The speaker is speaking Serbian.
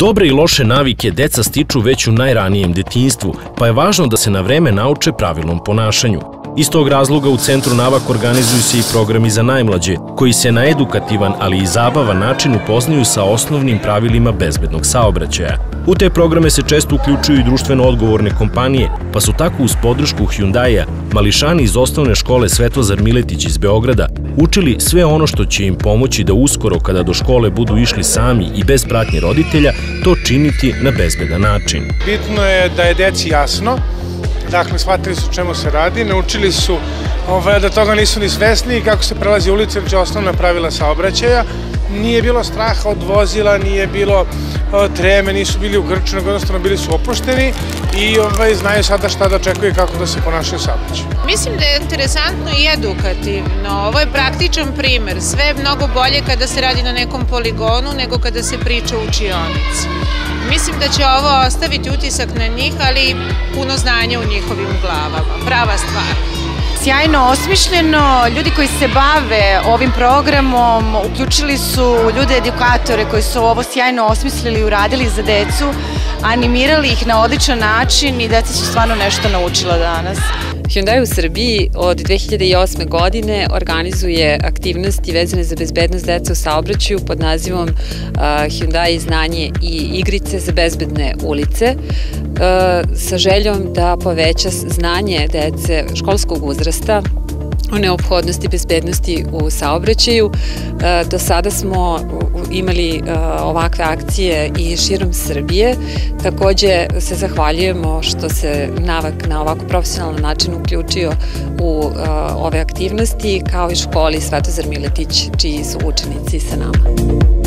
Dobre i loše navike deca stiču već u najranijem detinjstvu, pa je važno da se na vreme nauče pravilnom ponašanju. Iz tog razloga u Centru Navak organizuju se i programi za najmlađe, koji se na edukativan, ali i zabavan način upoznaju sa osnovnim pravilima bezbednog saobraćaja. U te programe se često uključuju i društveno odgovorne kompanije, pa su tako uz podršku Hyundai-a mališani iz osnovne škole Svetozar Miletić iz Beograda učili sve ono što će im pomoći da uskoro kada do škole budu išli sami i bez pratnje roditelja, to činiti na bezbedan način. Bitno je da je deci jasno Dakle, shvatili su čemu se radi, naučili su ovaj, da toga nisu ni svesni kako se prelazi ulica, ili osnovna pravila saobraćaja. Nije bilo straha od vozila, nije bilo treme, nisu bili u grču, nego jednostavno bili su opušteni i ovaj, znaju sada šta da očekuje kako da se ponašaju saobraćaj. Mislim da je interesantno i edukativno. Ovo je praktičan primer. Sve je mnogo bolje kada se radi na nekom poligonu nego kada se priča u učionici. Mislim da će ovo ostaviti utisak na njih, ali puno znanja u njihovim glavama. Prava stvar. Sjajno osmišljeno, ljudi koji se bave ovim programom uključili su ljude edukatore koji su ovo sjajno osmislili i uradili za decu, animirali ih na odličan način i deca su stvarno nešto naučila danas. Hyundai u Srbiji od 2008. godine organizuje aktivnosti vezane za bezbednost deca u saobraćaju pod nazivom Hyundai znanje i igrice za bezbedne ulice sa željom da poveća znanje dece školskog uzrasta o neophodnosti bezbednosti u saobraćaju. E, do sada smo imali e, ovakve akcije i širom Srbije. Takođe se zahvaljujemo što se Navak na ovako profesionalan način uključio u e, ove aktivnosti kao i školi Svetozar Miletić čiji su učenici sa nama.